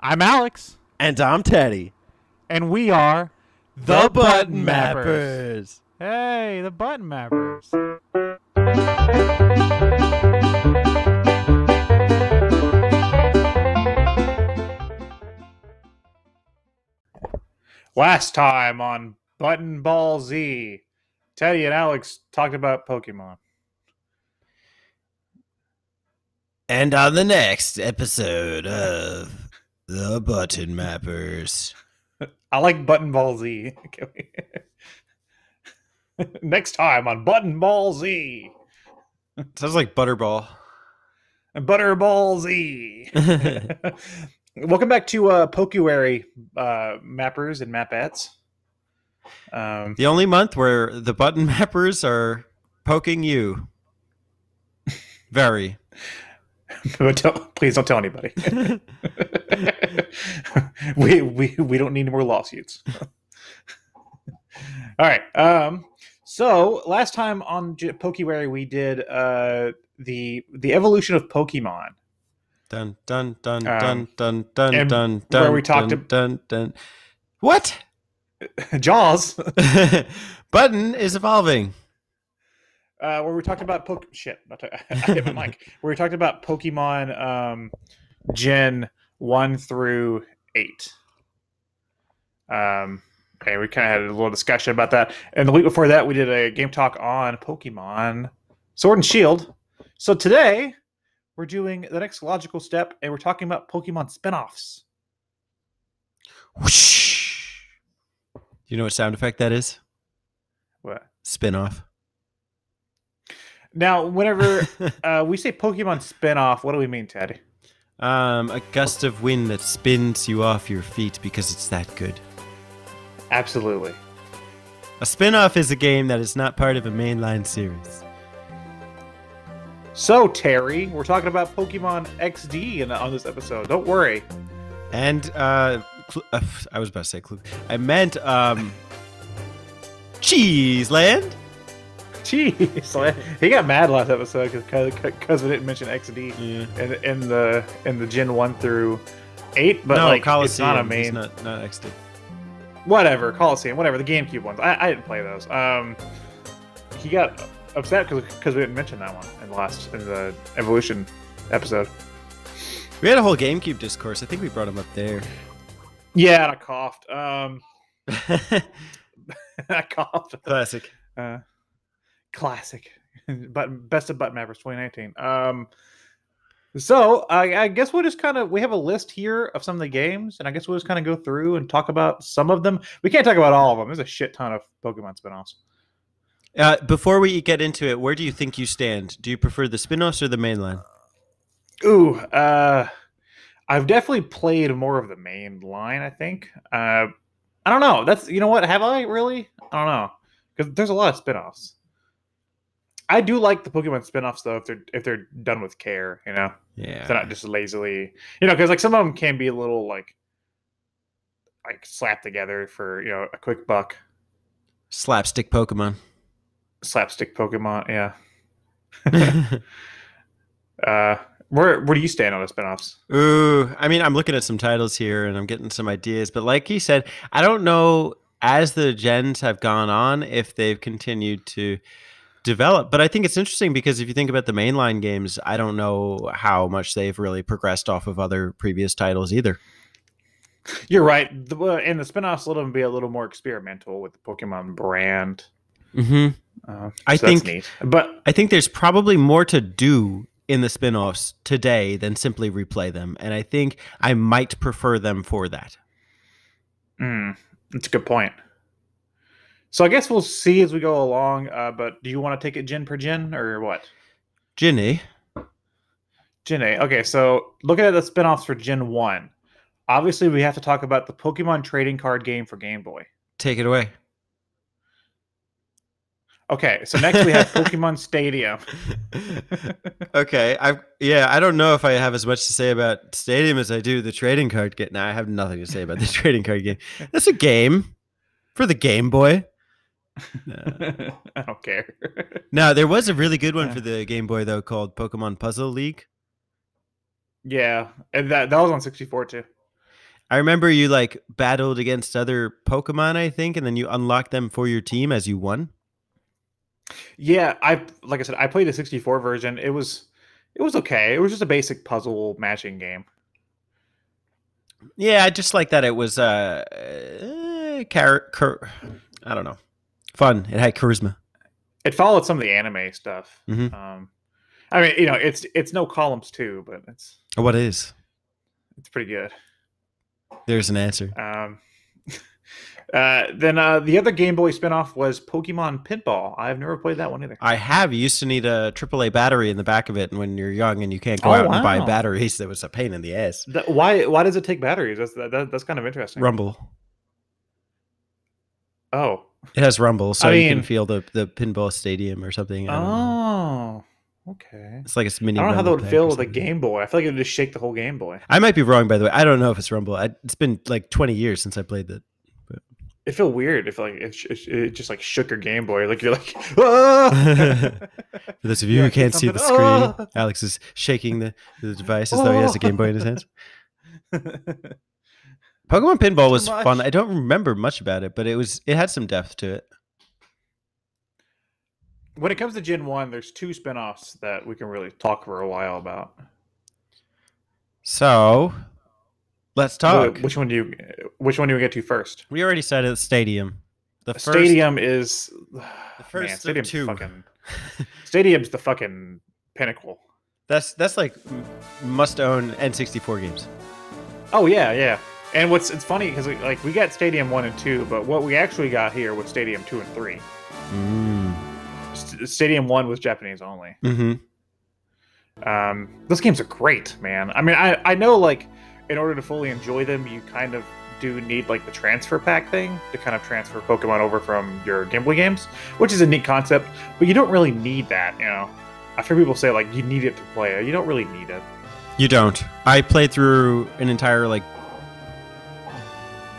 I'm Alex, And I'm Teddy. and we are The Button Mappers. Hey, the Button Mappers. Last time on Button Ball Z, Teddy and Alex talked about Pokemon. And on the next episode of The Button Mappers. I like Button Ball Z. Next time on Button Ball Z. Sounds like Butterball. Butterball Z. Welcome back to uh, Pokuary uh, mappers and mapettes. Um, the only month where the Button Mappers are poking you. Very. but don't, please don't tell anybody. we, we we don't need any more lawsuits. All right. Um. So last time on J- Pokuary we did uh the the evolution of Pokemon. Dun dun dun Um, dun dun dun and dun where we talked dun, dun dun. What? Jaws. Button is evolving. Uh, where we talked about poke shit. to- I hit my mic. Where we talked about Pokemon um, Gen one through eight. Um, okay, we kind of had a little discussion about that, and the week before that, we did a game talk on Pokemon Sword and Shield. So today, we're doing the next logical step, and we're talking about Pokemon spinoffs. Whoosh. You know what sound effect that is? What? Spin off. Now, whenever uh, we say Pokemon spinoff, what do we mean, Teddy? Um, a gust of wind that spins you off your feet because it's that good. Absolutely. A spin off is a game that is not part of a mainline series. So, Terry, we're talking about Pokemon XD in, on this episode. Don't worry. And, uh, uh, I was about to say clue. I meant, um, Cheese Land? Jeez, like, he got mad last episode because because we didn't mention XD Yeah. in, in the in the Gen one through eight. But no, like, Colosseum. it's not a It's main. not, not XD. Whatever, Colosseum, whatever. The GameCube ones. I, I didn't play those. Um, he got upset because we didn't mention that one in the last in the Evolution episode. We had a whole GameCube discourse. I think we brought him up there. Yeah, and I coughed. Um, I coughed. Classic. Uh, classic, but best of Button Mappers 2019. Um, so I, I guess we'll just kind of we have a list here of some of the games, and I guess we'll just kind of go through and talk about some of them. We can't talk about all of them. There's a shit ton of Pokemon spinoffs. Uh, before we get into it, where do you think you stand? Do you prefer the spin offs or the mainline? Ooh, uh, I've definitely played more of the main line. I think. Uh, I don't know. That's you know what? Have I really? I don't know because there's a lot of spinoffs. I do like the Pokemon spinoffs though if they're if they're done with care. You know. Yeah. they're not just lazily you know because like some of them can be a little like like slapped together for you know a quick buck Slapstick Pokemon. slapstick pokemon yeah uh where where do you stand on the spinoffs Ooh, I mean, I'm looking at some titles here and I'm getting some ideas, but like he said, I don't know as the gens have gone on if they've continued to develop. But I think it's interesting because if you think about the mainline games, I don't know how much they've really progressed off of other previous titles either. you're right the, and the spinoffs let them be a little more experimental with the pokemon brand hmm uh, I so think- but I think there's probably more to do in the spin-offs today than simply replay them, and I think I might prefer them for that. mm, that's a good point so i guess we'll see as we go along uh but do you want to take it gen per gen or what Ginny, A. Okay, so looking at the spin-offs for Gen 1, obviously we have to talk about the Pokemon trading card game for Game Boy. take it away. Okay, so next we have Pokemon Stadium. okay, I yeah, I don't know if I have as much to say about Stadium as I do the trading card game. Now I have nothing to say about the trading card game. That's a game for the Game Boy. I don't care. now there was a really good one Yeah. for the Game Boy though, called Pokemon Puzzle League. yeah, and that that was on 64 too. I remember you like battled against other Pokemon, I think, and then you unlocked them for your team as you won. Yeah, I like I said, I played the 64 version. It was it was okay. It was just a basic puzzle matching game. Yeah, I just like that it was uh, uh char- char- I don't know, fun. It had charisma. It followed some of the anime stuff. Mhm. Um, I mean, you know, it's it's no columns too, but it's What is? it's pretty good. There's an answer. Um, uh, then uh, the other Game Boy spinoff was Pokemon Pinball. I've never played that one either. I have. You used to need a AAA battery in the back of it, and when you're young and you can't go Oh, out and buy wow. batteries, that was a pain in the ass. That- why why does it take batteries? That's that, that- that's kind of interesting. Rumble. Oh. It has rumble, so I you can feel the the pinball stadium or something. Don't know. Oh. Okay. It's like a mini. I don't know how that would feel with a. Game Boy. I feel like it would just shake the whole Game Boy. I might be wrong, by the way. I don't know if it's rumble. I, it's been like 20 years since I played that. But. It feel weird if like it, it, it just like shook your Game Boy. Like you're like, ah! For those of you Yeah, who can't see the screen, Ah! Alex is shaking the, the device as though he has a Game Boy in his hands. Pokemon Pinball was Too fun. I don't remember much about it, but it was it had some depth to it. when it comes to Gen One, there's two spin-offs that we can really talk for a while about. So let's talk. Wh- Which one do you which one do we get to first? we already said it. Stadium. The first, Stadium is the first of Stadium's two. fucking Stadium's the fucking pinnacle. That's that's like must own N64 games. Oh yeah, yeah. And what's it's funny because like we got Stadium one and two, but what we actually got here was Stadium two and three. Mm. St- Stadium one was Japanese only. hmm Um, those games are great, man. I mean, I I know like in order to fully enjoy them, you kind of do need like the transfer pack thing to kind of transfer Pokemon over from your Game Boy games, which is a neat concept. But you don't really need that, you know. I've heard people say like you need it to play it. You don't really need it. You don't. I played through an entire like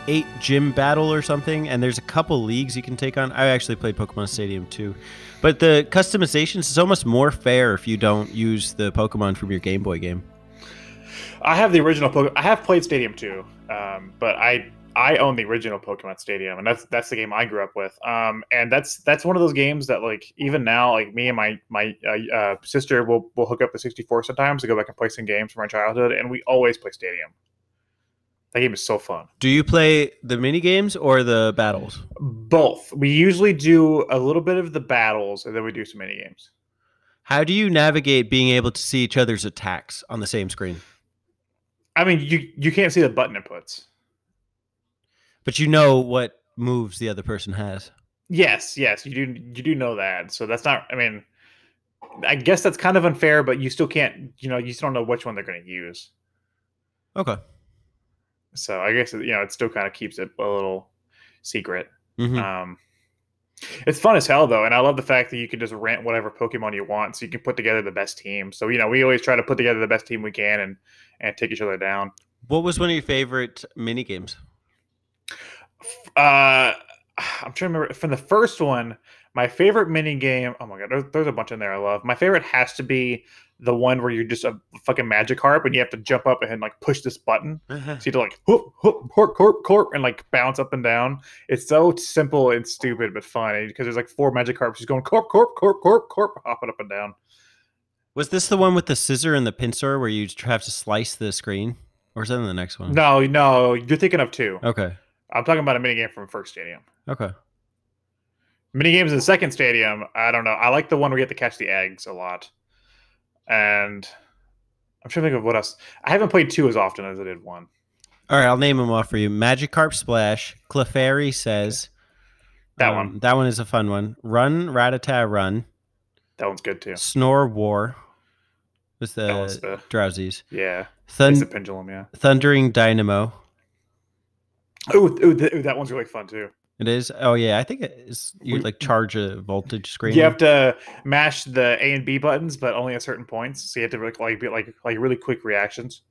eight gym battle or something, and there's a couple leagues you can take on. I actually played Pokemon Stadium too, but the customizations is almost more fair if you don't use the Pokemon from your Game Boy game. I have the original Pokemon. I have played Stadium 2, um, but I I own the original Pokemon Stadium, and that's that's the game I grew up with. Um, and that's that's one of those games that like even now, like me and my my uh, uh, sister will will hook up the 64 sometimes to go back and play some games from our childhood, and we always play Stadium. That game is so fun. Do you play the mini games or the battles? Both. We usually do a little bit of the battles, and then we do some mini games. How do you navigate being able to see each other's attacks on the same screen? I mean, you you can't see the button inputs. But you know what moves the other person has. Yes, yes, you do. You do know that. So that's not. I mean, I guess that's kind of unfair, but you still can't. You know, you still don't know which one they're going to use. Okay. So I guess you know it still kind of keeps it a little secret. hmm Um, it's fun as hell though, and I love the fact that you can just rent whatever Pokemon you want, so you can put together the best team. So you know, we always try to put together the best team we can and and take each other down. What was one of your favorite mini games? Uh, I'm trying to remember from the first one. My favorite mini game. Oh my god, there's, there's a bunch in there I love. My favorite has to be the one where you're just a fucking Magikarp and you have to jump up and like push this button. Uh-huh. So you have to like whoop whoop corp corp corp and like bounce up and down. It's so simple and stupid but fun because there's like four Magikarps just going corp corp corp corp corp hopping up and down. Was this the one with the scissor and the pincer where you have to slice the screen? Or is that in the next one? No, no, you're thinking of two. Okay. I'm talking about a mini game from first stadium. Okay. Mini games in the second stadium. I don't know. I like the one where you have to catch the eggs a lot. And I'm trying to think of what else. I haven't played two as often as I did one. All right, I'll name them off for you. Magikarp Splash, Clefairy says. That um, one. That one is a fun one. Run, Rattata, Run. That one's good too. Snore War. That the the drowsies. yeah. Thun- It's the pendulum. Yeah. Thundering Dynamo. Ooh, ooh, th- ooh, that one's really fun too. It is. Oh yeah, I think it is. You like charge a voltage screen. You have to mash the A and B buttons, but only at certain points. So you have to like like be like like really quick reactions.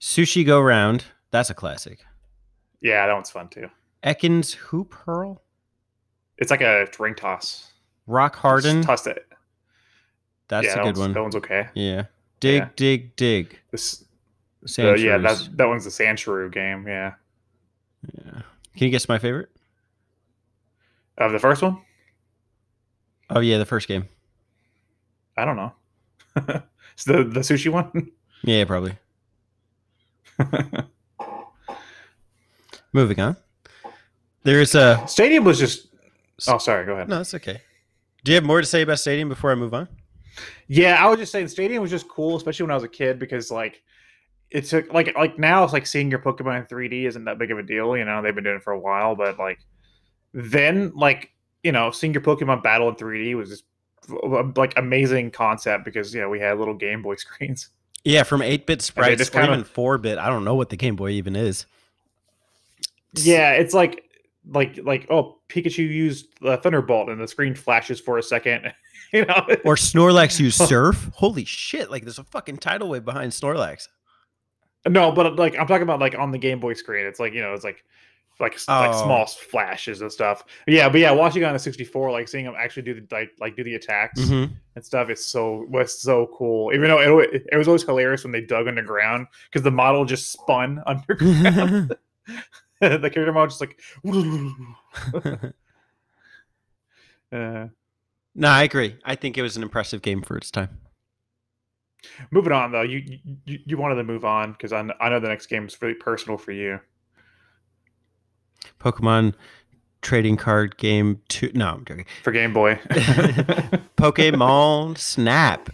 Sushi Go Round. That's a classic. Yeah, that one's fun too. Ekans Hoop Hurl. It's like a ring toss. Rock Just Harden. toss it. That's yeah, a that good one. That one's okay. Yeah. Dig, Yeah. dig, dig. This Uh, yeah, that that one's the Sandshrew game. Yeah, Yeah. Can you guess my favorite? Of the first one. Oh yeah, the first game. I don't know. it's the the sushi one. Yeah, probably. Moving on. There's a Stadium was just. Oh, sorry. Go ahead. no, that's okay. Do you have more to say about Stadium before I move on? Yeah, I was just saying stadium was just cool, especially when I was a kid, because like it took like like now it's like seeing your Pokemon in 3D isn't that big of a deal. You know, they've been doing it for a while, but like then like you know seeing your Pokemon battle in 3D was just like amazing concept because you know we had little Game Boy screens. Yeah, from 8-bit sprites just or kinda- even 4-bit. I don't know what the Game Boy even is. Yeah, it's like like like oh Pikachu used the Thunderbolt and the screen flashes for a second. you know, Or Snorlax used Surf. Holy shit, like there's a fucking tidal wave behind Snorlax. no, but like I'm talking about like on the Game Boy screen. It's like you know it's like like s- like Oh. small flashes and stuff. Yeah, but yeah, watching on the 64, like seeing them actually do the like like do the attacks Mhm. and stuff is so was so cool. Even though it, it was always hilarious when they dug underground because the model just spun underground. the character model just like. uh, no, I agree. I think it was an impressive game for its time. moving on though, you you, you wanted to move on because I, I know the next game is really personal for you. Pokemon trading card game 2. No, I'm joking. For Game Boy, Pokemon Snap.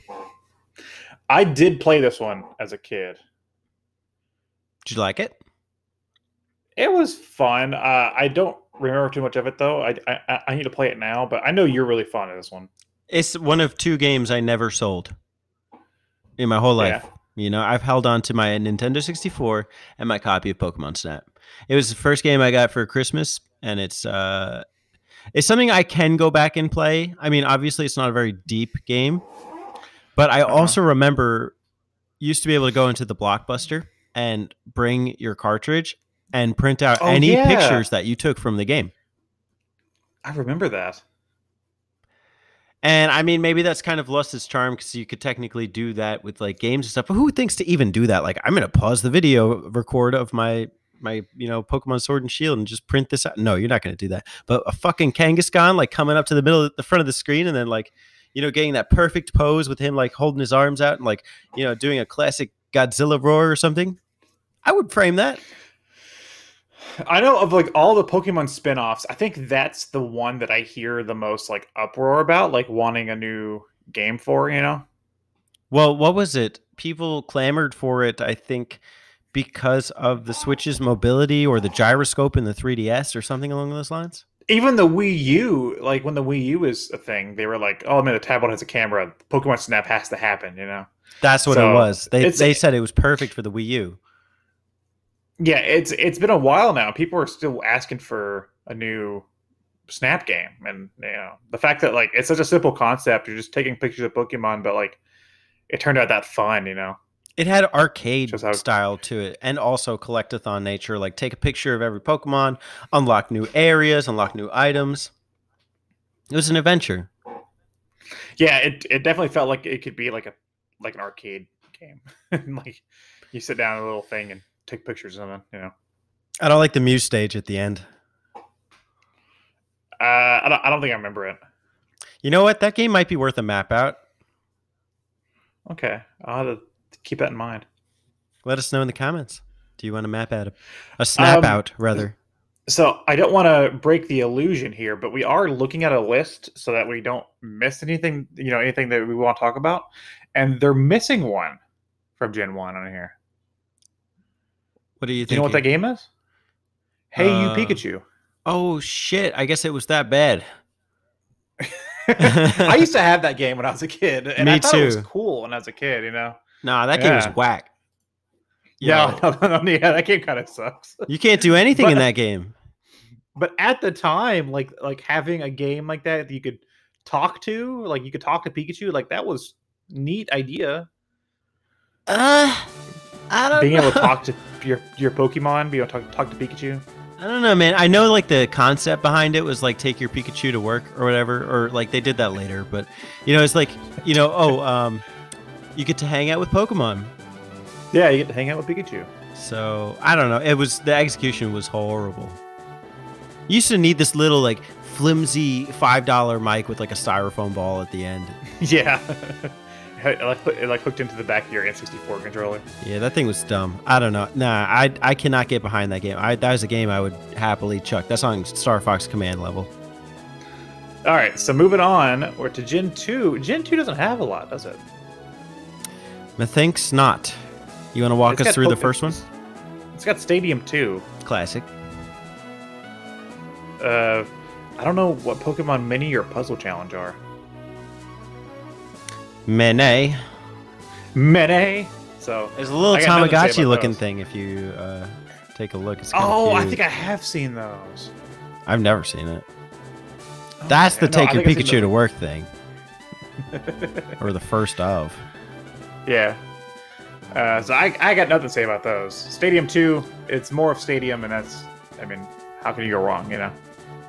I did play this one as a kid. Did you like it? It was fun. Uh, I don't remember too much of it though. I, I I need to play it now, but I know you're really fond of this one. It's one of two games I never sold in my whole life. You know, I've held on to my Nintendo 64 and my copy of Pokemon Snap. It was the first game I got for Christmas, and it's uh, it's something I can go back and play. I mean, obviously, it's not a very deep game, but I also remember used to be able to go into the Blockbuster and bring your cartridge and print out Oh, any yeah. pictures that you took from the game. I remember that. And I mean, maybe that's kind of lost its charm because you could technically do that with like games and stuff. But who thinks to even do that? Like, I'm gonna pause the video record of my my you know Pokemon Sword and Shield and just print this out. No, you're not gonna do that. But a fucking Kangaskhan like coming up to the middle, of the front of the screen, and then like you know getting that perfect pose with him like holding his arms out and like you know doing a classic Godzilla roar or something. I would frame that. I know of like all the Pokemon spin-offs, I think that's the one that I hear the most like uproar about, like wanting a new game for, you know? Well, what was it? People clamored for it, I think, because of the Switch's mobility or the gyroscope in the 3DS or something along those lines. Even the Wii U, like when the Wii U is a thing, they were like, "Oh man, the tablet has a camera. Pokemon Snap has to happen," you know? That's what So, it was. They they said it was perfect for the Wii U. Yeah, it's it's been a while now. People are still asking for a new Snap game, and you know the fact that like it's such a simple concept. You're just taking pictures of Pokemon, but like it turned out that fun, you know? It had arcade how- style to it and also collectathon nature. Like take a picture of every Pokemon, unlock new areas, unlock new items. It was an adventure. Yeah, it it definitely felt like it could be like a like an arcade game. like you sit down at a little thing and take pictures of it, you know. I don't like the Mew's stage at the end. Uh, I don't I don't think I remember it. You know what? That game might be worth a map out. Okay, I'll have to keep that in mind. Let us know in the comments. Do you want to map out a, a snap Um, out rather? So I don't want to break the illusion here, but we are looking at a list so that we don't miss anything. You know, anything that we want to talk about, and they're missing one from Gen One on here. What do you think? you know what that game is? Hey, Uh, you Pikachu. Oh shit! I guess it was that bad. I used to have that game when I was a kid, and Me I thought it was too. cool when I was a kid. You know. Nah, that game was whack. Yeah, know, no, no, yeah, that game kind of sucks. you can't do anything in that game. But at the time, like like having a game like that that you could talk to, like you could talk to Pikachu, like that was neat idea. Uh, I don't Being know. able to talk to your your Pokemon, be able to talk, talk to Pikachu. I don't know, man. I know like the concept behind it was like take your Pikachu to work or whatever, or like they did that later. But you know, it's like you know, oh, um, you get to hang out with Pokemon. Yeah, you get to hang out with Pikachu. So I don't know. It was the execution was horrible. You used to need this little like flimsy five dollar mic with like a styrofoam ball at the end. Yeah. it, like, it like hooked into the back of your N64 controller. Yeah, that thing was dumb. I don't know. Nah, I I cannot get behind that game. I that was a game I would happily chuck. That's on Star Fox Command level. All right, so moving on, we're to Gen 2. Gen 2 doesn't have a lot, does it? Methinks not. You want to walk It's us through the first one? It's got Stadium 2. Classic. Uh, I don't know what Pokemon Mini or Puzzle Challenge are. Mene. Mene. So. There's a little I got nothing to say Tamagotchi looking those. thing if you uh, take a look. Oh, I think I have seen those. I've never seen it. That's the no, take your Pikachu seen to work thing, or the first of. Yeah. Uh, so I, I got nothing to say about those. Stadium 2, it's more of Stadium, and that's, I mean, how can you go wrong, you know?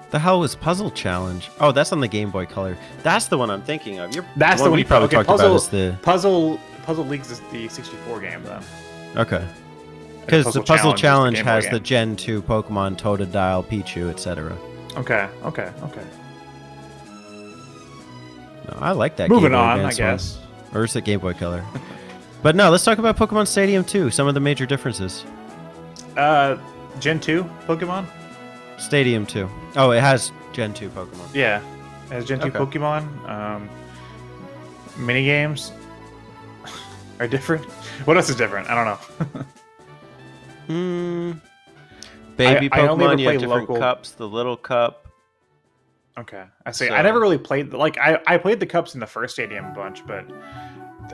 The hell was Puzzle Challenge? Oh, that's on the Game Boy Color. That's the one I'm thinking of. You're That's the one we you- probably okay, talked Puzzle- about. Is the Puzzle Puzzle Leagues is the 64 game, though. okay because the Puzzle Challenge, the Game has the. Gen 2 Pokemon Totodile, Pichu, etc. Okay, okay, okay. No, I like that. Moving Game on, I Advance one. Guess. or is it Game Boy Color? but no, let's talk about Pokemon Stadium 2. Some of the major differences. Uh, Gen 2 Pokemon? Stadium 2. Oh, it has Gen 2 Pokemon. Yeah. It has Gen 2 Okay. Pokemon. Um, mini games are different. What else is different? I don't know. Hmm. Baby I only ever Pokemon, you have play different local- cups. The little cup. Okay. I see. So- I never really played, like, I, I played the Cups in the first Stadium a bunch, but.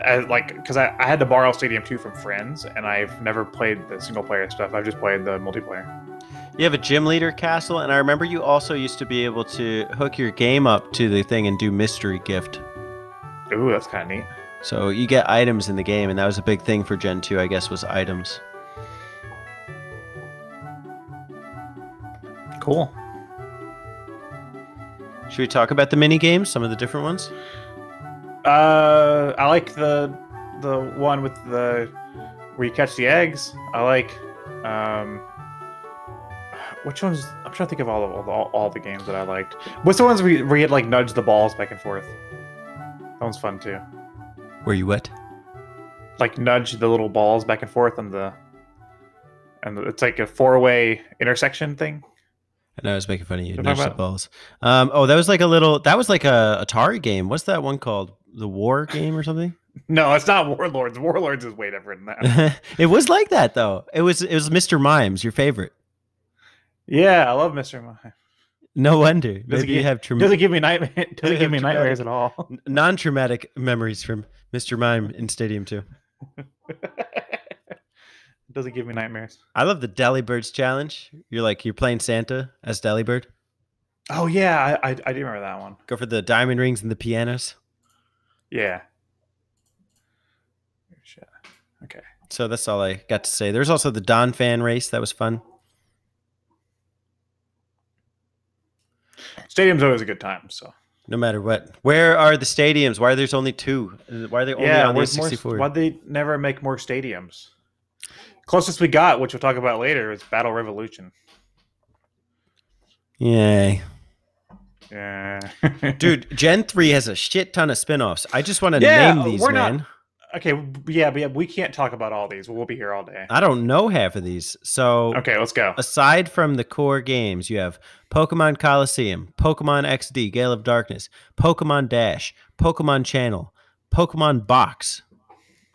I, like, because I, I had to borrow Stadium 2 from friends, and I've never played the single player stuff. I've just played the multiplayer. You have a gym leader castle, and I remember you also used to be able to hook your game up to the thing and do mystery gift. Ooh, that's kind of neat. So you get items in the game, and that was a big thing for Gen 2, I guess, was items. Cool. Should we talk about the mini games, some of the different ones? Uh, I like the the one with the where you catch the eggs. I like um, which ones? I'm trying to think of all of all, the- all, all the games that I liked. What's the ones where you, where you had like nudge the balls back and forth? That one's fun too. Were you what? Like nudge the little balls back and forth on the and it's like a four way intersection thing. I know I was making fun of you. Talking the balls. Um, oh, that was like a little. That was like a Atari game. What's that one called? The War game or something? No, it's not Warlords. Warlords is way different than that. it was like that though. It was. It was Mr. Mimes, your favorite. yeah, I love Mr. Mime. No wonder. Doesn't Maybe you give- have traum- Doesn't give me nightmare. Doesn't give me nightmares at all. non-traumatic memories from Mr. Mime in Stadium 2. Doesn't give me nightmares. I love the Delibirds challenge. You're like you're playing Santa as Delibird. Oh yeah, I, I I do remember that one. Go for the diamond rings and the pianos. Yeah. Okay. So that's all I got to say. There's also the Donphan race. That was fun. Stadium's always a good time. So No matter what. Where are the stadiums? Why are there's only two? Why are they only yeah, on the 64? why'd they never make more stadiums? Closest we got, which we'll talk about later, is Battle Revolution. Yay. Yeah, Dude, Gen 3 has a shit ton of spin-offs. I just want to Yeah, name these, we're not- man. Okay, yeah, but yeah, we can't talk about all these. We'll be here all day. I don't know half of these. So Okay, let's go. aside from the core games, you have Pokemon Colosseum, Pokemon XD, Gale of Darkness, Pokemon Dash, Pokemon Channel, Pokemon Box,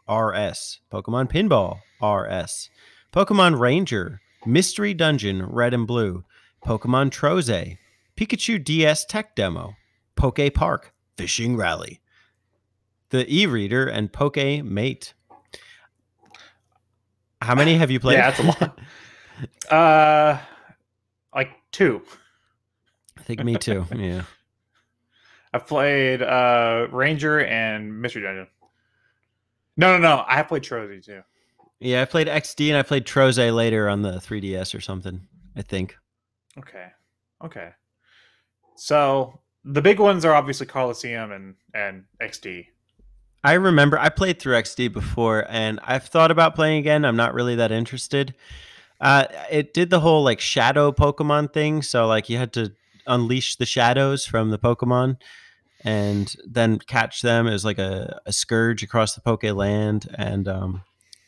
RS, Pokemon Pinball, RS, Pokemon Ranger, Mystery Dungeon, Red and Blue, Pokemon Trozei, Pikachu DS Tech Demo, Poke Park, Fishing Rally, the e-reader, and Poke Mate. How many have you played? Yeah, that's a lot. Uh, like two. I think me too. Yeah. I've played uh Ranger and Mystery Dungeon. No, no, no. I have played Trozei too. Yeah, I played XD and I played Trozei later on the 3DS or something. I think. Okay. Okay. So the big ones are obviously Colosseum and and XD. I remember I played through XD before, and I've thought about playing again. I'm not really that interested. Uh, it did the whole like shadow Pokemon thing, so like you had to unleash the shadows from the Pokemon and then catch them. It was like a, a scourge across the Poke land, and um,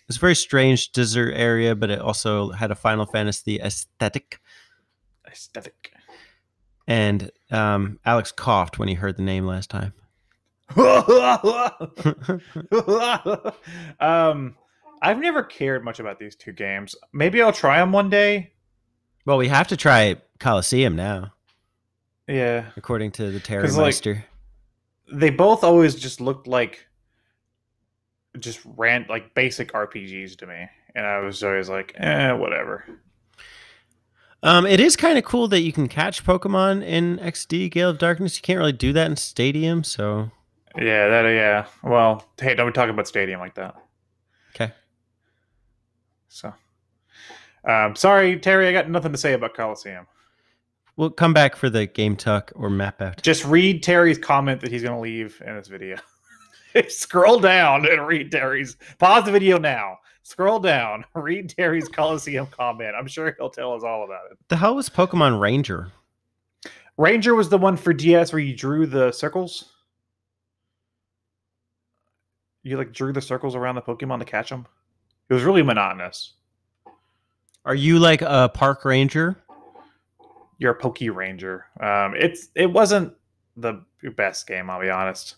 it's a very strange desert area, but it also had a Final Fantasy aesthetic. Aesthetic. And um, Alex coughed when he heard the name last time. um, I've never cared much about these two games. Maybe I'll try them one day. well, we have to try Colosseum now, Yeah, according to the Terry 'Cause, like, Meister. They both always just looked like just ran like basic RPGs to me, and I was always like, eh, whatever. Um, it is kind of cool that you can catch Pokemon in XD Gale of Darkness. You can't really do that in Stadium, so Yeah, that yeah. Well, hey, don't talk about Stadium like that. okay. So, um, sorry, Terry, I got nothing to say about Colosseum. We'll come back for the game tuck or map out. Just read Terry's comment that he's going to leave in this video. Scroll down and read Terry's. Pause the video now. Scroll down. Read Terry's Colosseum comment. I'm sure he'll tell us all about it. The hell was Pokemon Ranger? Ranger was the one for DS where you drew the circles. You like drew the circles around the Pokemon to catch them. It was really monotonous. Are you like a park ranger? You're a Poke Ranger. Um, it's it wasn't the best game. I'll be honest.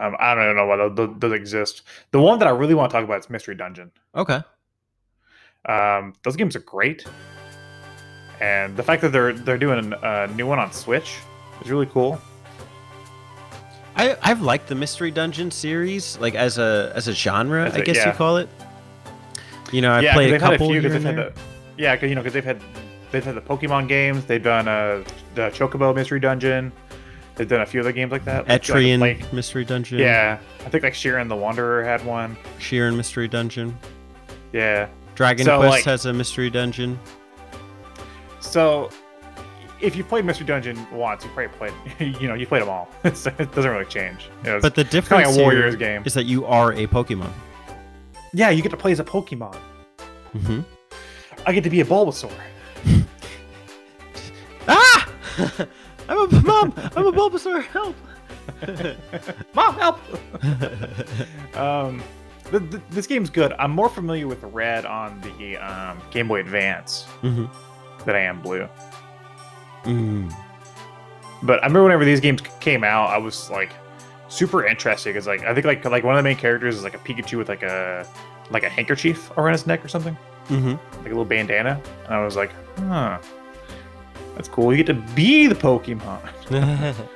Um, I don't know whether those, those exist. The one that I really want to talk about is Mystery Dungeon. Okay. Um, those games are great, and the fact that they're they're doing a new one on Switch is really cool. I I've liked the Mystery Dungeon series, like as a as a genre, As I guess yeah. you call it. You know, I've yeah, played a had a couple few. here and there. had the, yeah, 'cause, you know, because they've had they've had the Pokemon games. They've done uh, the Chocobo Mystery Dungeon. They've done a few other games like that. like- Etrian like- Mystery Dungeon. yeah, I think like Shiren the Wanderer had one. Shiren Mystery Dungeon. Yeah. Dragon So, Quest like- has a Mystery Dungeon. So, if you played Mystery Dungeon once, you probably played. You know, you played them all. It's, it doesn't really change. You know, it's But the kinda like a Warriors here game. is that you are a Pokemon. Yeah, you get to play as a Pokemon. Mm-hmm. I get to be a Bulbasaur. Ah! I'm a mom. I'm a Bulbasaur. Help! Mom, help! um, th- th- this game's good. I'm more familiar with Red on the um, Game Boy Advance hmm than I am Blue. Mm. But I remember whenever these games came out, I was like super interested because like I think like like one of the main characters is like a Pikachu with like a like a handkerchief around his neck or something, mm -hmm. like a little bandana, and I was like, huh, that's cool. You get to be the Pokemon.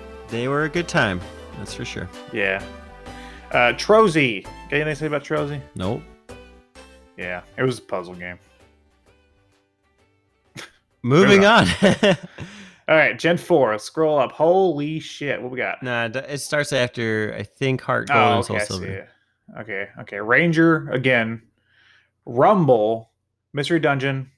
they were a good time. That's for sure. Yeah. Uh, Trozei. Got anything to say about Trozei? Nope. Yeah, it was a puzzle game. Moving on. All right, Gen 4. Scroll up. Holy shit. What we got? nah, it starts after I think Heart Gold Oh, and okay. Soul I see Silver. it. Okay. Okay. Ranger again. Rumble. Mystery Dungeon.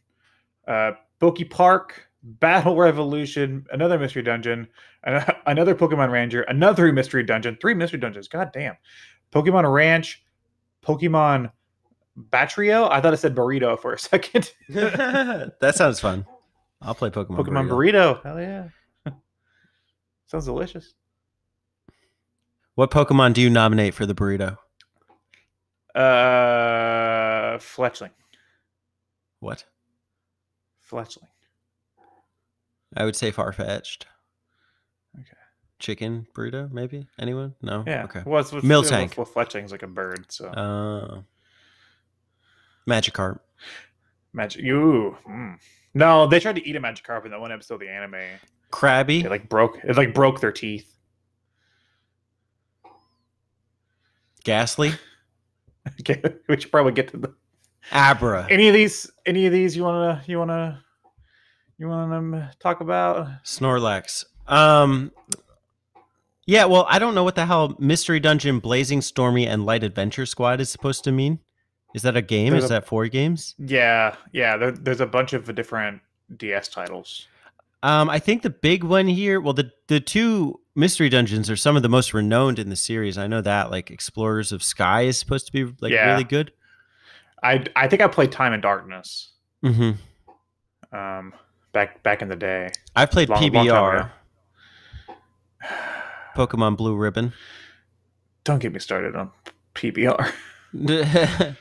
Uh, Poke Park. Battle Revolution. Another Mystery Dungeon. Another Pokemon Ranger. Another Mystery Dungeon. Three Mystery Dungeons. God damn. Pokemon Ranch. Pokemon Battrio. I thought it said burrito for a second. that sounds fun. I'll play Pokemon. Pokemon Burrito. burrito. Hell yeah. Sounds delicious. What Pokemon do you nominate for the burrito? Uh, Fletchling. What? Fletchling. I would say Farfetch'd. Okay. Chicken burrito, maybe? Anyone? No? Yeah. Okay. Well, it's with, Miltank. Well, Fletchling's like a bird, so Uh, Magikarp. magic. Ooh. mm. No, they tried to eat a Magikarp in that one episode of the anime. Krabby. It like broke. It like broke their teeth. Gastly. Okay, we should probably get to the Abra. any of these. Any of these you wanna you wanna you wanna talk about? Snorlax. Um Yeah, well, I don't know what the hell Mystery Dungeon, Blazing Stormy, and Light Adventure Squad is supposed to mean. Is that a game? There's is a- that four games? Yeah, yeah. There, there's a bunch of different DS titles. Um, I think the big one here, well, the the two mystery dungeons are some of the most renowned in the series. I know that, like Explorers of Sky is supposed to be like Yeah. really good. I I think I played Time and Darkness. hmm Um, back back in the day. I've played Long- long PBR, ago. Pokemon Blue Ribbon. Don't get me started on PBR.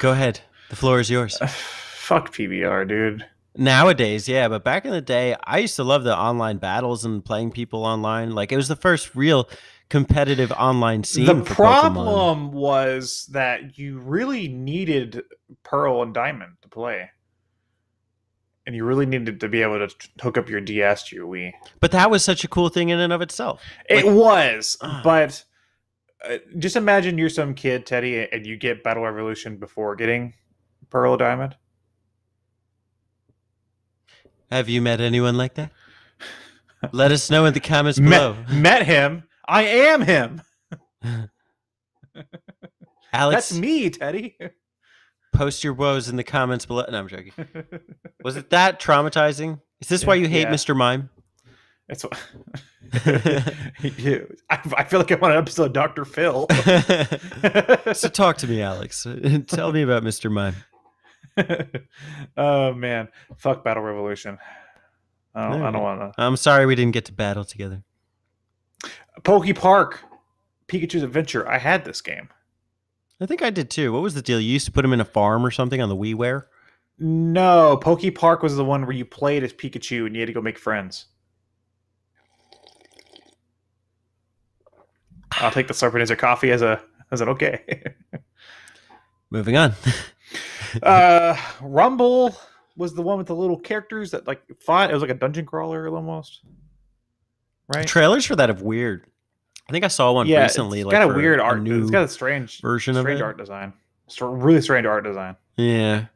Go ahead. The floor is yours. Fuck PBR, dude. Nowadays, yeah, but back in the day, I used to love the online battles and playing people online. Like it was the first real competitive online scene. the for Pokemon. problem was that you really needed Pearl and Diamond to play. And you really needed to be able to hook up your DS to your Wii. but that was such a cool thing in and of itself. It Like- was, Ah. but uh, just imagine you're some kid, Teddy, and you get Battle Revolution before getting Pearl Diamond. Have you met anyone like that? Let us know in the comments Met, below. met him. I am him. Alex, That's me, Teddy. post your woes in the comments below. No, I'm joking. Was it that traumatizing? Is this why you hate Yeah. Mr. Mime? That's what. You- I, I feel like I'm on an episode of Dr. Phil. so talk to me, Alex. Tell me about Mr. Mime. oh man, fuck Battle Revolution. I don't, I don't want to. I'm sorry we didn't get to battle together. Pokey Park, Pikachu's Adventure. I had this game. I think I did too. What was the deal? You used to put him in a farm or something on the WiiWare? No, Pokey Park was the one where you played as Pikachu and you had to go make friends. I'll take the Serpentizer coffee as a as an okay. Moving on. uh, Rumble was the one with the little characters that like fought. It was like a dungeon crawler almost, right? Trailers for that have weird. I think I saw one yeah, recently. It's like got a weird art. new it's got a strange version of strange art design. Str- really strange art design. Yeah.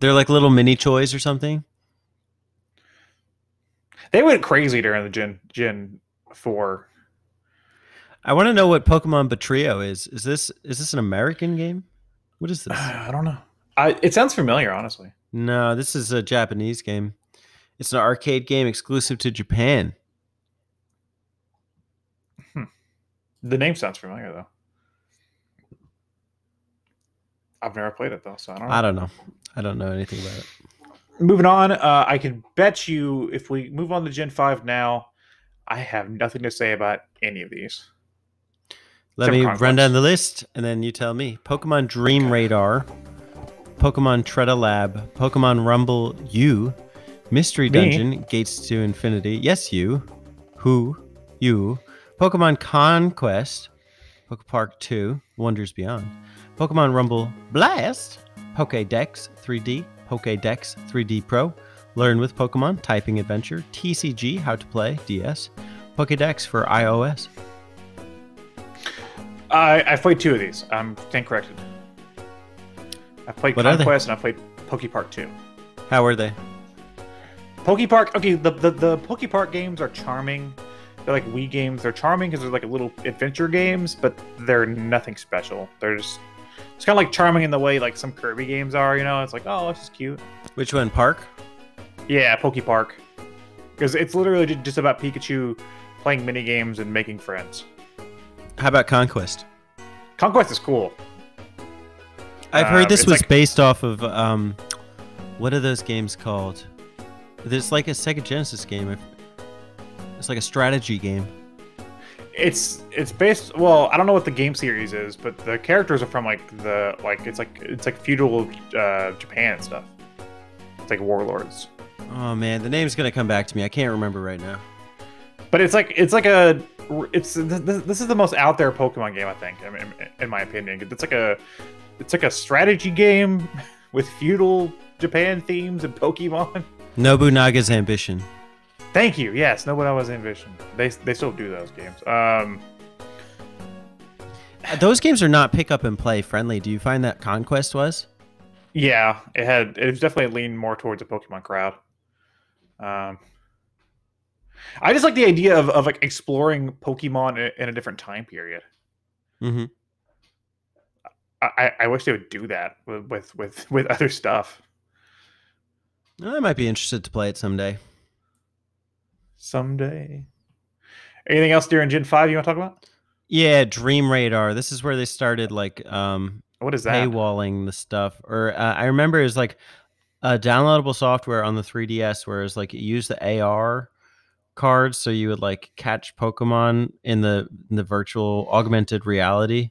They're like little mini toys or something. They went crazy during the Gen Gen Four. I want to know what Pokemon Battrio is. Is this is this an American game? What is this? I don't know. I, it sounds familiar, honestly. No, this is a Japanese game. It's an arcade game exclusive to Japan. The name sounds familiar though. I've never played it though, so I don't know. I don't know. I don't know anything about it. Moving on, uh, I can bet you if we move on to Gen 5 now, I have nothing to say about any of these. Let Except me Conquest. run down the list and then you tell me. Pokemon Dream Radar, Pokemon Tretta Lab, Pokemon Rumble U, Mystery Me? Dungeon, Gates to Infinity. Yes, you. Who? You. Pokemon Conquest, Pokepark 2, Wonders Beyond, Pokemon Rumble Blast, Pokédex 3D, Pokédex 3D Pro, Learn with Pokemon, Typing Adventure, TCG, How to Play, DS, Pokédex for iOS. I I've played two of these. I'm stand corrected. I've played What? Conquest and I've played Pokepark 2. How are they? Pokepark, okay, the, the, the Poke Park games are charming. They're like Wii games. They're charming because they're like a little adventure games, but they're nothing special. They're just, it's kind of like charming in the way like some Kirby games are, you know? It's like, oh, this is cute. Which one? Park? Yeah, Poke Park. Because it's literally just about Pikachu playing mini games and making friends. How about Conquest? Conquest is cool. I've Uh, heard this was like- based off of um, what are those games called? There's like a Sega Genesis game. It's like a strategy game. It's it's based. Well, I don't know what the game series is, but the characters are from like the like it's like it's like feudal uh, Japan and stuff. It's like warlords. Oh man, the name's gonna come back to me. I can't remember right now. But it's like it's like a it's this, this is the most out there Pokemon game I think in, in, in my opinion. It's like a it's like a strategy game with feudal Japan themes and Pokemon. Nobunaga's Ambition. Thank you. Yes, Nobunaga's Ambition. They they still do those games. Um, Those games are not pick up and play friendly. Do you find that Conquest was? yeah, it had it was definitely leaned more towards a Pokemon crowd. Um, I just like the idea of, of like exploring Pokemon in, a different time period. Mm-hmm. I, I- I wish they would do that with with with, with other stuff. I might be interested to play it someday. Someday. Anything else during Gen 5 you want to talk about? Yeah, Dream Radar. This is where they started like um What is that? paywalling the stuff. Or uh, I remember it was like a downloadable software on the 3DS where it's like you use the AR cards so you would like catch Pokemon in the in the virtual augmented reality.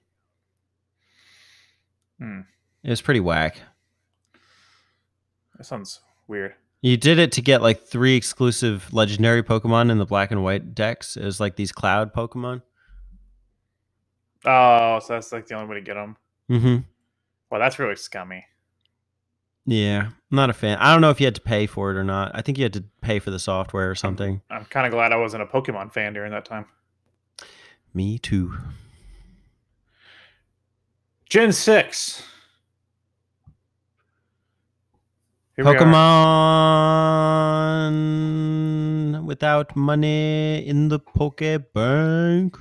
Hmm. It was pretty whack. That sounds weird. You did it to get like three exclusive legendary Pokemon in the black and white decks. It was like these cloud Pokemon. Oh, so that's like the only way to get them. Mm-hmm. Well, that's really scummy. Yeah, I'm not a fan. I don't know if you had to pay for it or not. I think you had to pay for the software or something. I'm kind of glad I wasn't a Pokemon fan during that time. Me too. Gen 6. Here. Pokemon without money in the Pokebank.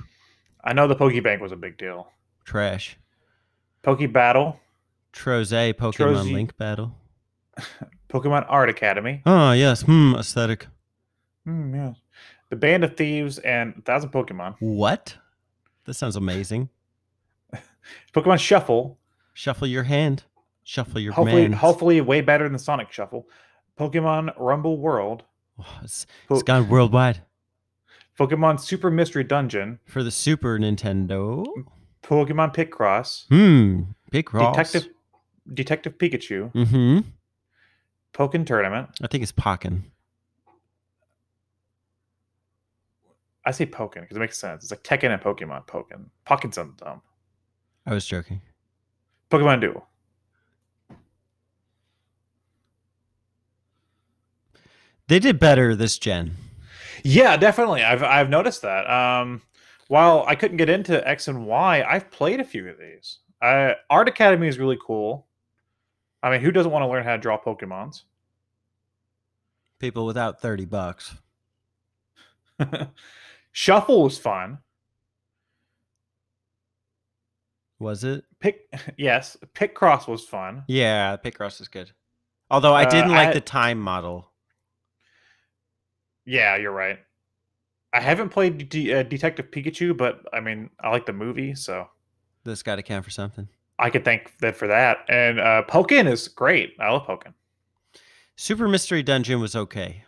I know the Pokebank was a big deal. Trash. Poke Battle, Troze Pokemon Trozy- Link Battle. Pokemon Art Academy, Oh yes, hmm, aesthetic. Hmm, yeah. The Band of Thieves, and Thousand Pokemon. What? That sounds amazing. Pokemon Shuffle, Shuffle your hand. Shuffle your hopefully, man. hopefully way better than Sonic Shuffle. Pokemon Rumble World, Oh, it's, Po- it's gone worldwide Pokemon Super Mystery Dungeon, for the Super Nintendo. Pokemon Picross, Hmm. Big Ross. Detective Detective Pikachu, Mm-hmm. Pokken Tournament. I think it's Pokken. I say Pokken because it makes sense. It's like Tekken and Pokemon. Pokken. Pokken sounds dumb. I was joking. Pokemon Duel. They did better this gen. Yeah, definitely. I've I've noticed that. Um, while I couldn't get into X and Y, I've played a few of these. Uh, Art Academy is really cool. I mean, who doesn't want to learn how to draw Pokemons? People without 30 bucks. Shuffle was fun. Was it? Pick yes, Picross was fun. Yeah, Picross is good. Although I Uh, didn't like I- the time model. Yeah, you're right. I haven't played D- uh, Detective Pikachu, but I mean, I like the movie, so This got to count for something. I could thank that for that. And uh, Pokken is great. I love Pokken. Super Mystery Dungeon was okay.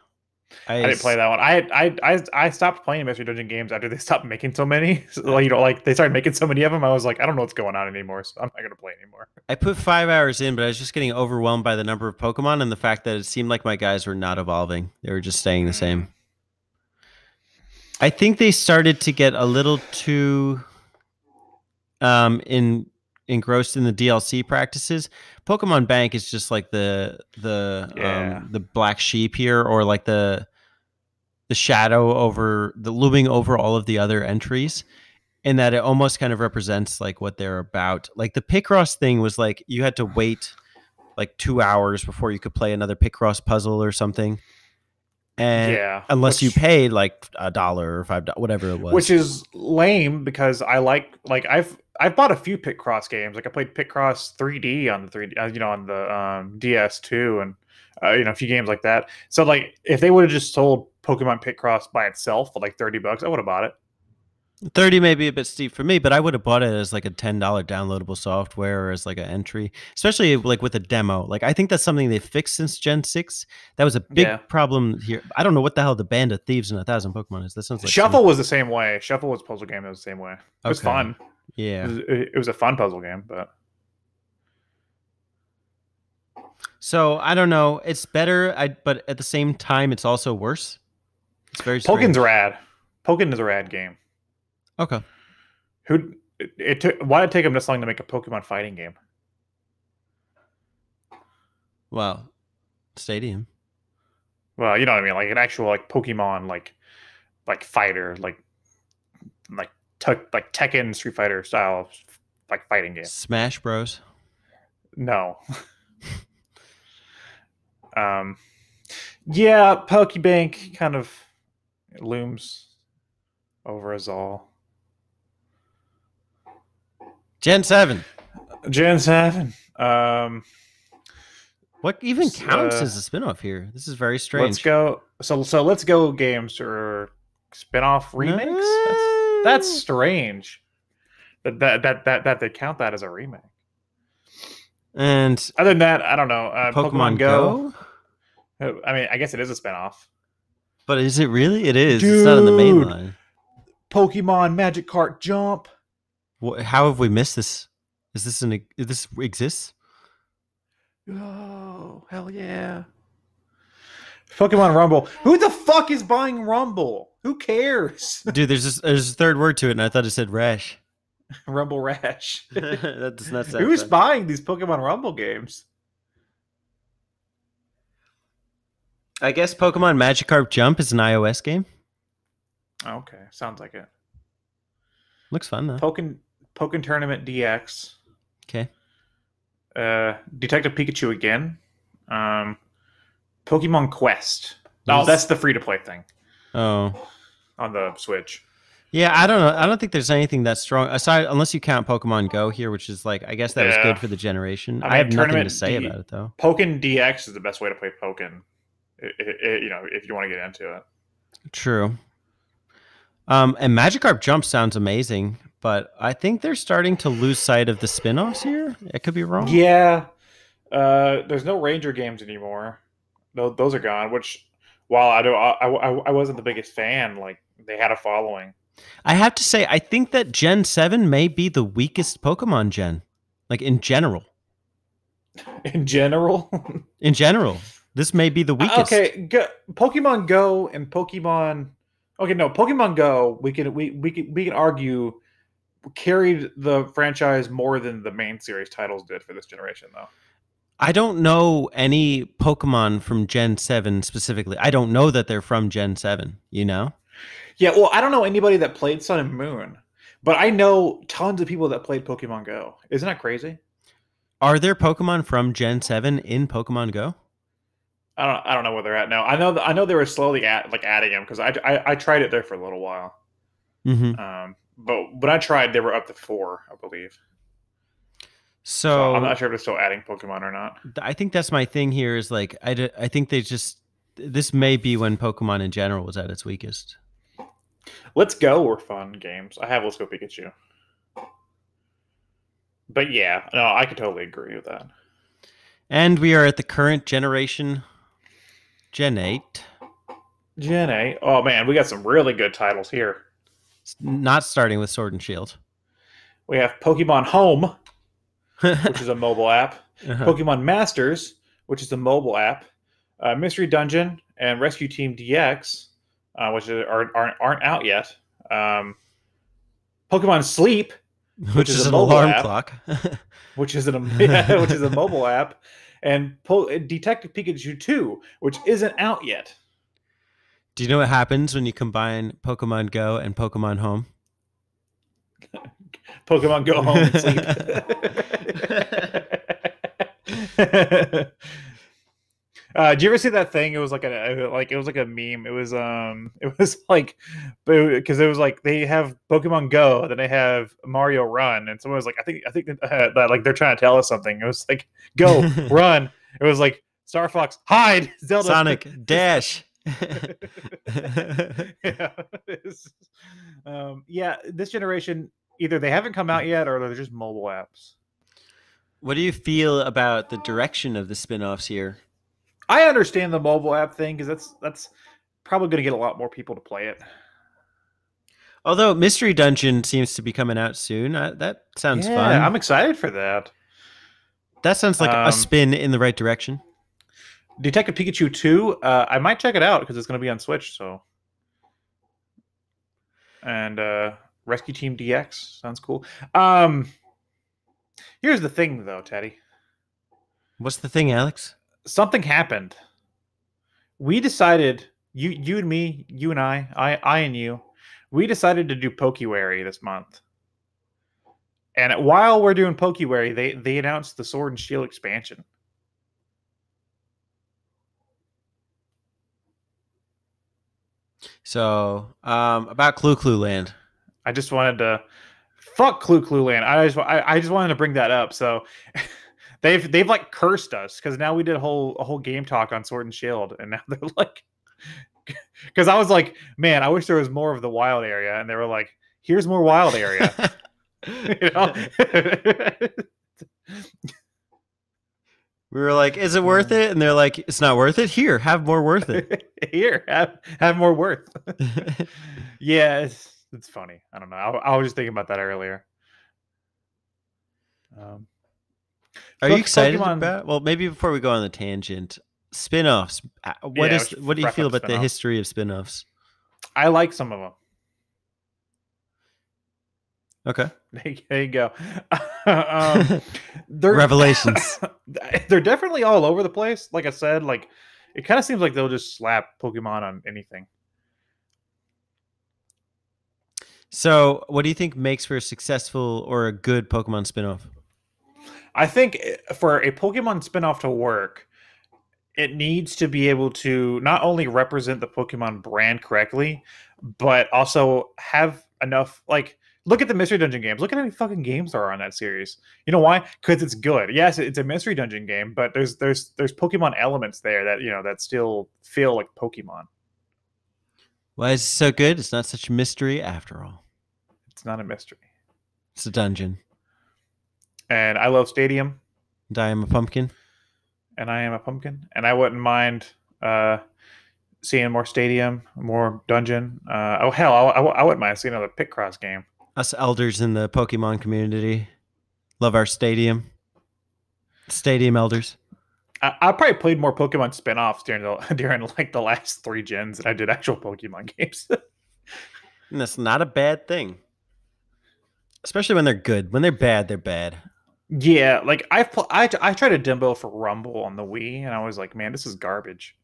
I didn't play that one. I I I, I stopped playing Mystery Dungeon games after they stopped making so many. So, like, you know, like they started making so many of them. I was like, I don't know what's going on anymore, so I'm not gonna play anymore. I put five hours in, but I was just getting overwhelmed by the number of Pokemon and the fact that it seemed like my guys were not evolving. They were just staying the same. I think they started to get a little too um in engrossed in the DLC practices. Pokemon Bank is just like the the Yeah. um the black sheep here or like the the shadow over the looming over all of the other entries in that it almost kind of represents like what they're about. Like the Picross thing was like you had to wait like 2 hours before you could play another Picross puzzle or something. And yeah, unless you paid like a dollar or five dollars, whatever it was. which is lame because I like like I've I've bought a few Picross games. Like I played Picross 3D on the 3D, uh, you know, on the um, DS2, and uh, you know a few games like that. So like if they would have just sold Pokemon Picross by itself for like 30 bucks, I would have bought it. 30 may be a bit steep for me, but I would have bought it as like a $10 downloadable software or as like an entry, especially like with a demo. Like I think that's something they fixed since Gen 6. That was a big Yeah. problem here. I don't know what the hell the band of thieves and a thousand Pokemon is. That sounds like Shuffle was the same way. Shuffle was a puzzle game that was the same way. It was Okay. fun. It Yeah. was, it was a fun puzzle game, but So I don't know. It's better, I but at the same time, it's also worse. It's very strange. Rad. Pokken is a rad game. okay. Who it, it took? Why did it take them this long to make a Pokemon fighting game? Well, Stadium. Well, you know what I mean, like an actual like Pokemon like like fighter, like like te- like Tekken Street Fighter style like fighting game. Smash Bros. No. um, yeah, Pokebank kind of looms over us all. Gen 7. Gen seven. Um, What even counts uh, as a spin-off here? This is very strange. Let's go. So so let's go games or spin-off remakes. That's strange. That that that that that they count that as a remake. and Other than that, I don't know. Uh, Pokemon, Go? Uh, I mean, I guess it is a spin-off. But is it really? It is. It's not in the main Dude. line. Pokemon Magikarp Jump. Wha how have we missed this? Is this an? Is this exists? Oh hell yeah! Pokemon Rumble. Who the fuck is buying Rumble? Who cares? Dude, there's this, there's a third word to it, and I thought it said rash. Rumble Rash. that does not sound. Who's fun. buying these Pokemon Rumble games? I guess Pokemon Magikarp Jump is an iOS game. Okay, sounds like it. Looks fun though. Pokken Pokken Tournament DX. Okay. Uh, Detective Pikachu again. Um, Pokemon Quest. Oh, that's the free to play thing Oh. on the Switch. Yeah, I don't know. I don't think there's anything that strong aside, unless you count Pokemon Go here, which is like I guess that was good for the generation. I I, have nothing to say D- about it though. Pokken DX is the best way to play Pokken. i- i- i- you know, if you want to get into it. True. Um, and Magikarp Jump sounds amazing, but I think they're starting to lose sight of the spin-offs here. I could be wrong. Yeah. Uh, there's no Ranger games anymore. Those, those are gone. Which, while I do, I, I, I wasn't the biggest fan. Like they had a following. I have to say, I think that Gen 7 may be the weakest Pokemon gen. Like in general. In general, In general. This may be the weakest. Uh, okay. Go, Pokemon Go and Pokemon. Okay, no, Pokemon Go. We can we we can we can argue carried the franchise more than the main series titles did for this generation, though. I don't know any Pokemon from Gen 7 specifically. I don't know that they're from Gen 7, you know? Yeah, well, I don't know anybody that played Sun and Moon, but I know tons of people that played Pokemon Go. Isn't that crazy? Are there Pokemon from Gen 7 in Pokemon Go? I don't I don't know where they're at now. I know I know they were slowly at like adding them because I, I I tried it there for a little while. Mm-hmm. Um, but when I tried, they were up to four, I believe. So So, I'm not sure if they're still adding Pokemon or not. I think that's my thing here is like, I, d- I think they just, this may be when Pokemon in general was at its weakest. Let's Go were fun games. I have Let's Go Pikachu. But yeah, no, I could totally agree with that. And we are at the current generation, Gen 8. Gen 8. Oh man, we got some really good titles here. Not starting with Sword and Shield. We have Pokemon Home, which is a mobile app. Uh-huh. Pokemon Masters, which is a mobile app, uh, Mystery Dungeon, and Rescue Team DX, uh, which are, aren't, aren't out yet. Um, Pokemon Sleep, which, is is, a an mobile alarm app. clock. which is an which is a mobile app, and po- Detective Pikachu 2, which isn't out yet. Do you know what happens when you combine Pokemon Go and Pokemon Home? Pokemon Go Home and Sleep. Uh, did you ever see that thing? It was like a like it was like a meme. It was um it was like because it was like they have Pokemon Go, then they have Mario Run, and someone was like, I think I think uh, that like they're trying to tell us something. It was like go run. It was like Star Fox hide Zelda Sonic Dash. yeah. Um, yeah, this generation either they haven't come out yet or they're just mobile apps. What do you feel about the direction of the spin-offs here? I understand the mobile app thing because that's that's probably going to get a lot more people to play it. Although Mystery Dungeon seems to be coming out soon, uh, that sounds yeah, fun. I'm excited for that. that sounds like Um, a spin in the right direction. Detective Pikachu 2, uh, I might check it out because it's going to be on Switch. So, and uh, Rescue Team DX sounds cool. Um, here's the thing, though, Teddy. What's the thing, Alex? something happened. We decided you you and me, you and I, I I and you, we decided to do Pokewary this month. And while we're doing Pokewary, they they announced the Sword and Shield expansion. So, um, about Clu Clu Land. I just wanted to fuck Clu Clu Land. I just I, I just wanted to bring that up. So they've they've like cursed us because now we did a whole a whole game talk on Sword and Shield, and now they're like, because I was like, man, I wish there was more of the wild area, and they were like, here's more wild area. you know? we were like, "Is it worth it?" And they're like, "It's not worth it. Here, have more worth it." Here, have have more worth. yeah, it's funny. I don't know. I, I was just thinking about that earlier. Um, Are you excited Pokemon- about? Well, maybe before we go on the tangent, spin-offs. What Yeah, is? what do you feel about the spin-offs. history of spin-offs? I like some of them. Okay. There you go. um, they're, Revelations. they're definitely all over the place. Like I said, like it kind of seems like they'll just slap Pokemon on anything. So, what do you think makes for a successful or a good Pokemon spin-off? I think eh, for a Pokemon spinoff to work, it needs to be able to not only represent the Pokemon brand correctly, but also have enough like look at the mystery dungeon games. Look at how many fucking games there are on that series. You know why? Because it's good. Yes, it's a mystery dungeon game, but there's there's there's Pokemon elements there that you know that still feel like Pokemon. Why is it so good? It's not such a mystery after all. It's not a mystery. It's a dungeon. And I love Stadium, And I am a pumpkin. and I am a pumpkin, and I wouldn't mind uh, seeing more Stadium, more dungeon. Uh, oh hell, I, I, I wouldn't mind seeing another Picross game. Us elders in the Pokemon community love our stadium. Stadium elders. I, I probably played more Pokemon spin-offs during the during like the last three gens than I did actual Pokemon games. And that's not a bad thing. Especially when they're good. When they're bad, they're bad. yeah, like I've pl- I I tried a Dimbo for Rumble on the Wii, and I was like, man, this is garbage.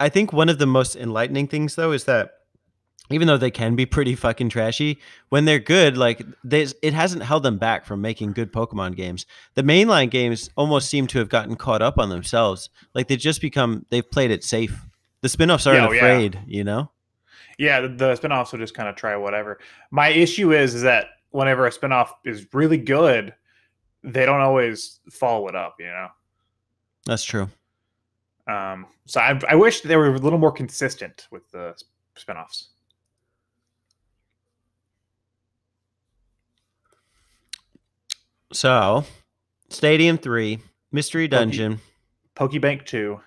I think one of the most enlightening things though is that even though they can be pretty fucking trashy, when they're good, like there's it hasn't held them back from making good Pokemon games. The mainline games almost seem to have gotten caught up on themselves. Like they just become they've played it safe. The spin-offs aren't Yeah, oh, yeah. afraid, you know? Yeah, the, the spin-offs will just kind of try whatever. My issue is is that whenever a spin-off is really good, they don't always follow it up. You know. That's true. Um, so I, I wish they were a little more consistent with the spin-offs. So, Stadium 3, Mystery Dungeon, Pokebank 2,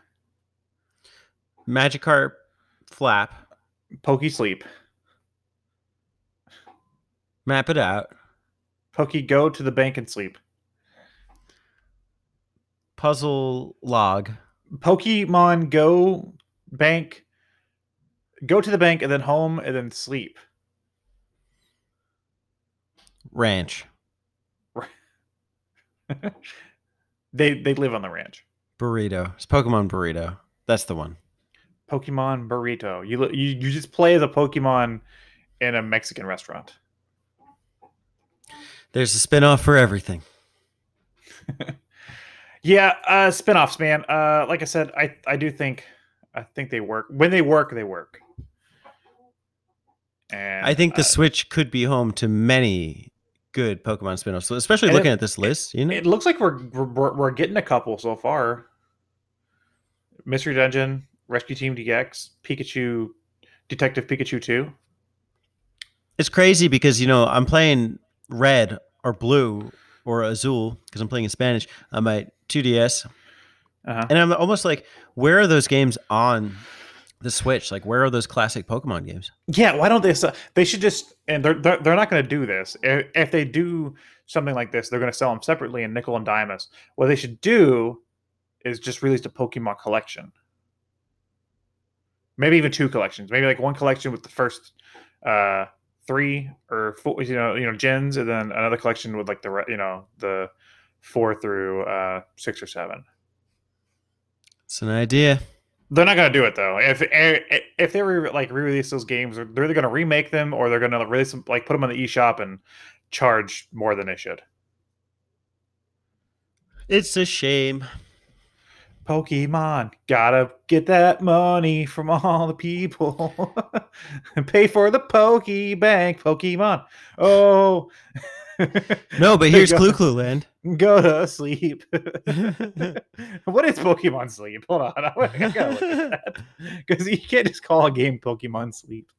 Magikarp Flap, Poke Sleep, Map It Out, Poke Go to the bank and sleep, Puzzle Log, Pokemon Go bank, go to the bank and then home and then sleep. Ranch, they they live on the ranch. Burrito. It's Pokemon Burrito. That's the one. Pokemon Burrito. You you you just play as a Pokemon in a Mexican restaurant. There's a spin-off for everything. Yeah, uh spin-offs, man. Uh like I said, I I do think I think they work. When they work, they work. And I think the uh, Switch could be home to many good Pokemon spin-offs, especially And looking it- at this list, you know? it looks like we're, we're we're getting a couple so far. Mystery Dungeon, Rescue Team DX, Pikachu, Detective Pikachu 2. It's crazy because, you know, I'm playing red or blue or azul because I'm playing in Spanish on my 2DS. Uh-huh. And I'm almost like, where are those games on the Switch? Like, where are those classic Pokemon games? Yeah, why don't they? Sell, they should just, and they're they're, they're not going to do this. If, if they do something like this, they're going to sell them separately in nickel and dimus. What they should do is just release a Pokemon collection, maybe even two collections. Maybe like one collection with the first uh three or four, you know, you know, gens, and then another collection with like the you know the four through uh six or seven. It's an idea. They're not going to do it though. If eh, eh, if they re- like re-release those games, they're either going to remake them or they're going to release them, like put them on the eShop and charge more than they should. It's a shame. Pokemon, gotta get that money from all the people and pay for the Poke Bank. Pokemon, oh, No, but here's Go- Clu Clu Land. Go to sleep. what is Pokemon Sleep? Hold on, I gotta look at that because you can't just call a game Pokemon Sleep.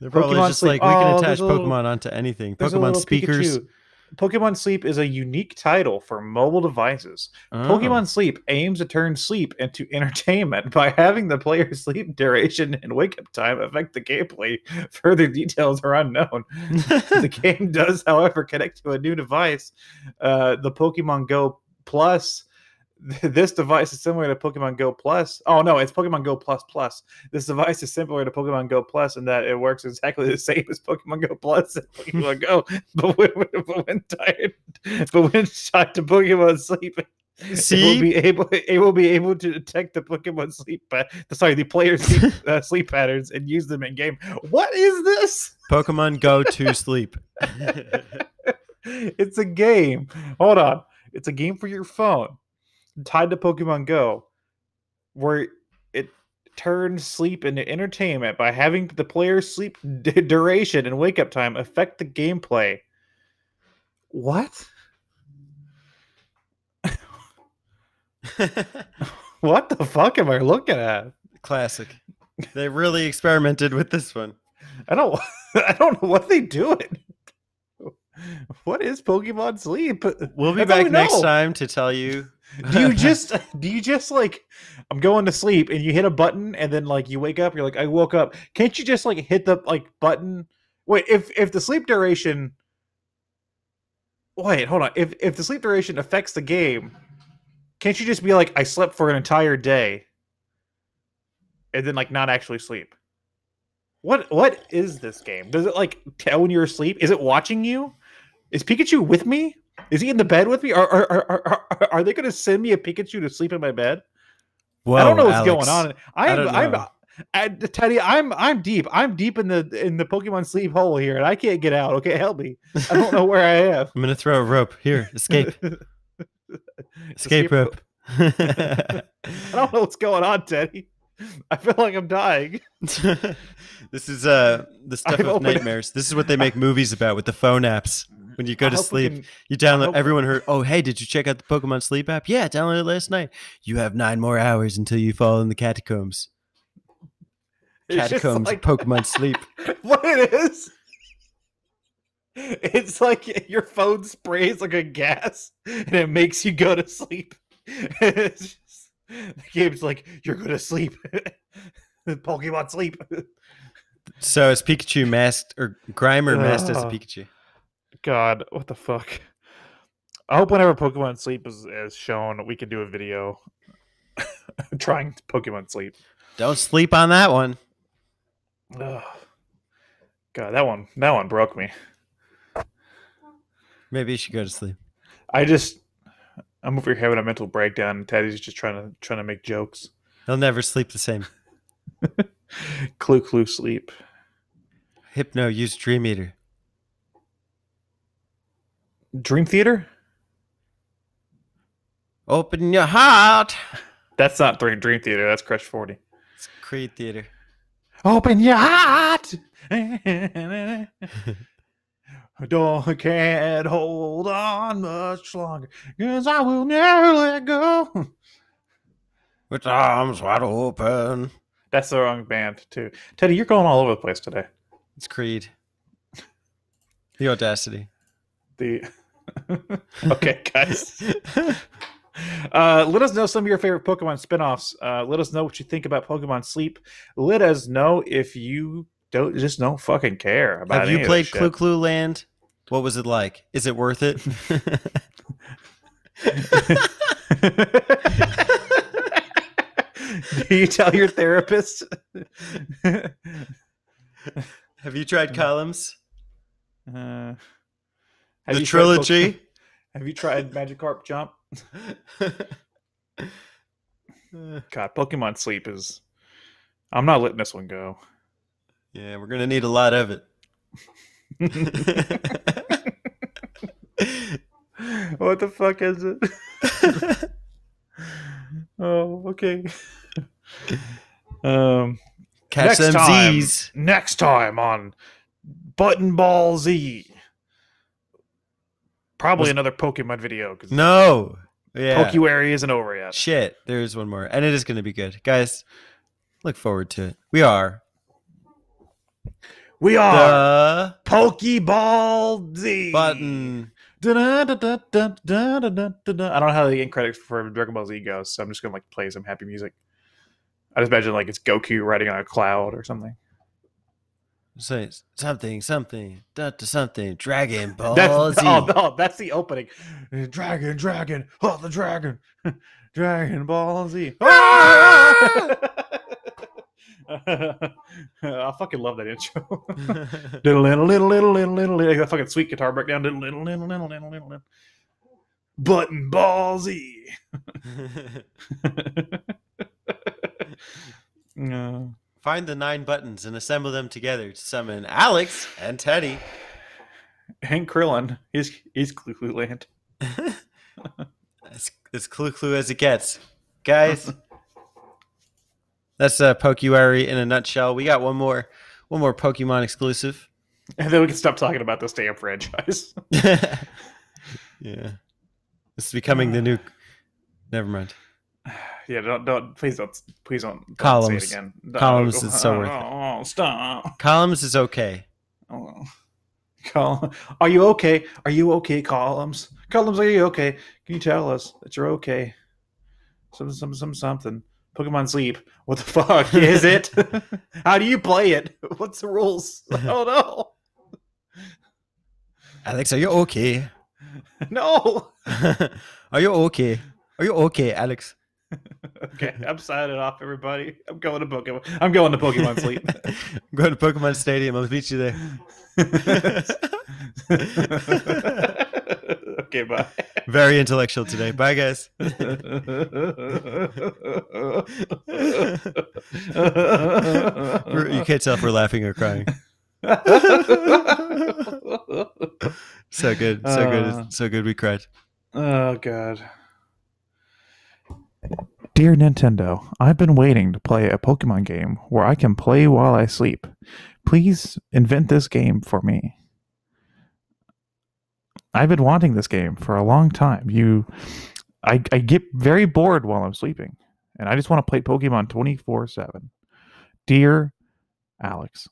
They're probably Pokemon just Sleep. like we can Oh, attach a little- Pokemon onto anything. Pokemon speakers. Pikachu. Pokemon Sleep is a unique title for mobile devices. Oh. Pokemon Sleep aims to turn sleep into entertainment by having the player's sleep duration and wake up time affect the gameplay. Further details are unknown. the game does, however, connect to a new device, uh, the Pokemon Go Plus. This device is similar to Pokemon Go Plus. Oh no, it's Pokemon Go Plus Plus. This device is similar to Pokemon Go Plus in that it works exactly the same as Pokemon Go Plus and Pokemon Go, but when, but when tied, but when tied to Pokemon Sleep, it will See? be able it will be able to detect the Pokemon sleep, pa- sorry, the player's sleep, uh, sleep patterns and use them in game. What is this? Pokemon Go to sleep. it's a game. Hold on. It's a game for your phone tied to Pokemon Go where it turns sleep into entertainment by having the player's sleep d- duration and wake up time affect the gameplay. What? What the fuck am I looking at? Classic. They really experimented with this one. I don't I don't know what they doing. What is Pokemon Sleep? We'll be That's back we next time to tell you. Do you just do you just like I'm going to sleep and you hit a button and then like you wake up, you're like, I woke up. Can't you just like hit the like button? Wait, if if the sleep duration Wait, hold on. If if the sleep duration affects the game, can't you just be like, I slept for an entire day and then like not actually sleep? What what is this game? Does it like tell when you're asleep? Is it watching you? Is Pikachu with me? Is he in the bed with me? Are are are, are, are, they going to send me a Pikachu to sleep in my bed? Whoa, I don't know what's Alex. going on. I'm I'm. I, Teddy. I'm I'm deep. I'm deep in the in the Pokemon sleep hole here, and I can't get out. Okay, help me. I don't know where I am. I'm gonna throw a rope. Here, escape. Escape rope. I don't know what's going on, Teddy. I feel like I'm dying. this is uh the stuff I've of nightmares. This is what they make movies about with the phone apps. When you go to sleep, can- you download. Everyone heard. Oh, hey, did you check out the Pokemon Sleep app? Yeah, downloaded it last night. You have nine more hours until you fall in the catacombs. Catacombs like- Pokemon Sleep. what it is. It's like your phone sprays like a gas and it makes you go to sleep. it's just, the game's like, you're going to sleep. Pokemon sleep. So is Pikachu masked or Grimer masked as a ah. Pikachu? God, what the fuck? I hope whenever Pokemon Sleep is, is shown, we can do a video trying Pokemon Sleep. Don't sleep on that one. Ugh. God, that one, that one broke me. Maybe you should go to sleep. I just, I'm over here having a mental breakdown, and Teddy's just trying to trying to make jokes. He'll never sleep the same. Clue, clue, sleep. Hypno use Dream Eater. Dream Theater? Open your heart. That's not Dream Dream Theater. That's Crush Forty. It's Creed Theater. Open your heart. Don't can't hold on much longer, cause I will never let go. With arms wide open. That's the wrong band too. Teddy, you're going all over the place today. It's Creed. The audacity. The okay, guys. Uh, let us know some of your favorite Pokemon spin-offs. Uh, let us know what you think about Pokemon Sleep. Let us know if you don't just don't fucking care about. Have you played Clu. Clu Land? What was it like? Is it worth it? Do you tell your therapist? Have you tried columns? Uh, have the you trilogy? Poke- have you tried Magikarp Jump? God, Pokemon Sleep is. I'm not letting this one go. yeah, we're gonna need a lot of it. what the fuck is it? oh, okay. Um, Catch Next them time. Z's. next time on Button Ball Z. Probably was... another Pokemon video. No. Yeah. Pokuary isn't over yet. Shit. There is one more. And it is going to be good. Guys, look forward to it. We are. We are. The Pokeball Z. Button. I don't have the end credits for Dragon Ball Z goes, so I'm just gonna like play some happy music. I just imagine like it's Goku riding on a cloud or something. Say something, something, da, da, something. Dragon Ball That's Z. oh, no, that's the opening. Dragon, dragon, oh the dragon, Dragon Ball Z. Ah! I fucking love that intro. little little little little little little like that fucking sweet guitar breakdown. Little little little little little little. little. Button Ball Z. No. Find the nine buttons and assemble them together to summon Alex and Teddy. Hank Krillin, he's he's Clu Clu Land. as, as clue clue as it gets. Guys, that's uh, Pokeweary in a nutshell. We got one more, one more Pokemon exclusive. And then we can stop talking about this damn franchise. yeah, this is becoming the new. Never mind. yeah, don't don't please don't please don't, don't Columns. say it again. Columns is so worth it. Oh, stop. Columns is okay. Oh. Col- Are you okay? Are you okay, columns? Columns, are you okay? Can you tell us that you're okay? Something, something, some something. Pokemon Sleep. What the fuck is it? How do you play it? What's the rules? I don't know. Alex, are you okay? No. are you okay? Are you okay, Alex? Okay, I'm signing off, everybody. I'm going to Pokemon. I'm going to Pokemon Sleep. I'm going to Pokemon Stadium. I'll meet you there. okay, bye. Very intellectual today. Bye, guys. You can't tell if we're laughing or crying. So good. So Uh. good. So good. We cried. Oh god. Dear Nintendo, I've been waiting to play a Pokemon game where I can play while I sleep. Please invent this game for me. I've been wanting this game for a long time. You I, I get very bored while I'm sleeping, and I just want to play Pokemon 24/7. Dear Alex.